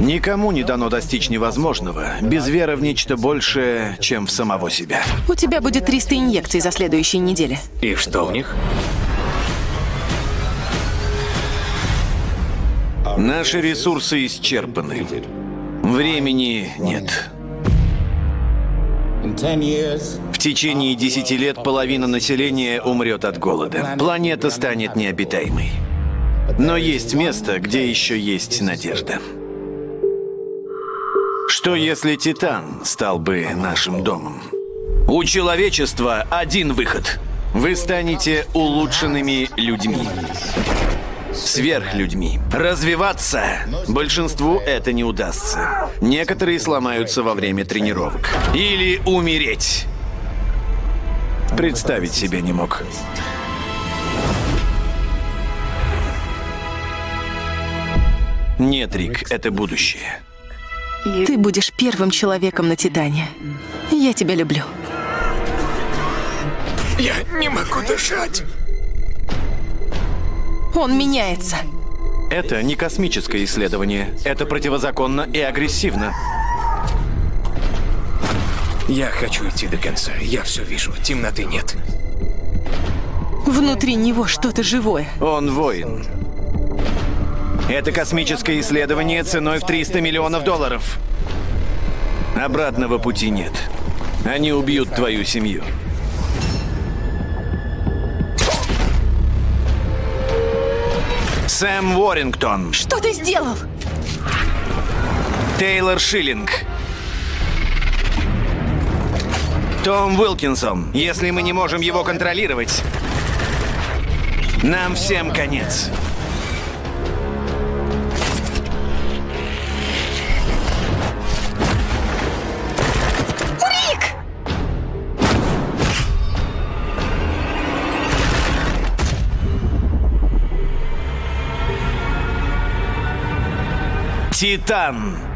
Никому не дано достичь невозможного без веры в нечто большее, чем в самого себя. У тебя будет 300 инъекций за следующие недели. И что в них? Наши ресурсы исчерпаны. Времени нет. В течение десяти лет половина населения умрет от голода. Планета станет необитаемой. Но есть место, где еще есть надежда. Что если Титан стал бы нашим домом? У человечества один выход. Вы станете улучшенными людьми. Сверхлюдьми. Развиваться большинству это не удастся. Некоторые сломаются во время тренировок. Или умереть. Представить себе не мог. Нет, Рик, это будущее. Ты будешь первым человеком на Титане. Я тебя люблю. Я не могу дышать. Он меняется. Это не космическое исследование. Это противозаконно и агрессивно. Я хочу идти до конца. Я все вижу. Темноты нет. Внутри него что-то живое. Он воин. Это космическое исследование ценой в 300 миллионов долларов. Обратного пути нет. Они убьют твою семью. Сэм Уоррингтон. Что ты сделал? Тейлор Шиллинг. Том Уилкинсон. Если мы не можем его контролировать, нам всем конец. Титан.